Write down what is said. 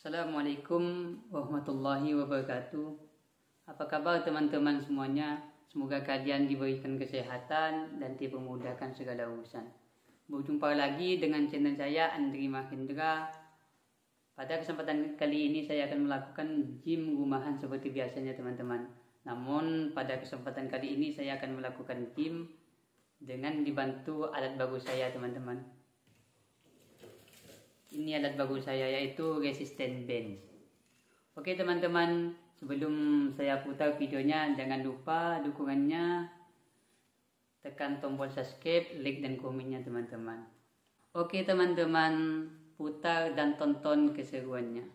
Assalamualaikum warahmatullahi wabarakatuh. Apa kabar teman-teman semuanya? Semoga kalian diberikan kesehatan dan dipermudahkan segala urusan. Berjumpa lagi dengan channel saya Andri Mahendra. Pada kesempatan kali ini saya akan melakukan gym rumahan seperti biasanya teman-teman. Namun pada kesempatan kali ini saya akan melakukan gym dengan dibantu alat baru saya teman-teman ini alat baru saya yaitu resistant bench oke teman-teman sebelum saya putar videonya jangan lupa dukungannya. Tekan tombol subscribe like dan komennya teman-teman. Oke teman-teman putar dan tonton keseruannya